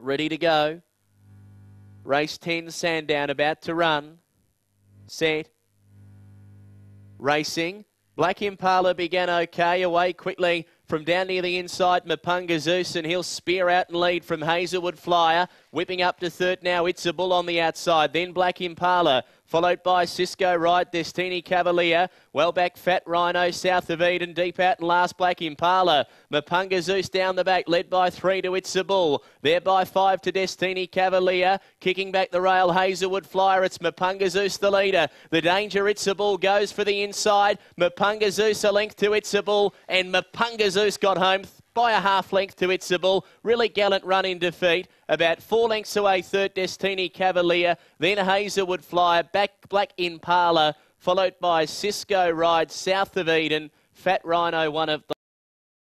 Ready to go. Race 10, Sandown, about to run. Set. Racing. Black Impala began okay, away quickly from down near the inside, Mapunga Zeus, and he'll spear out and lead from Hazelwood Flyer. Whipping up to third now, It's a Bull on the outside. Then Black Impala, followed by Cisco Ride, Destiny Cavalier. Well back, Fat Rhino, south of Eden, deep out and last, Black Impala. Mapunga Zeus down the back, led by three to It's a Bull. There by five to Destiny Cavalier. Kicking back the rail, Hazelwood Flyer. It's Mapunga Zeus the leader. The danger, It's a Bull, goes for the inside. Mapunga Zeus a length to It's a Bull, and Mapunga Zeus got home by a half length to a Really gallant run in defeat. About four lengths away, third Destiny Cavalier. Then Hazelwood Flyer, back Black Impala, followed by Cisco Ride, south of Eden. Fat Rhino, one of the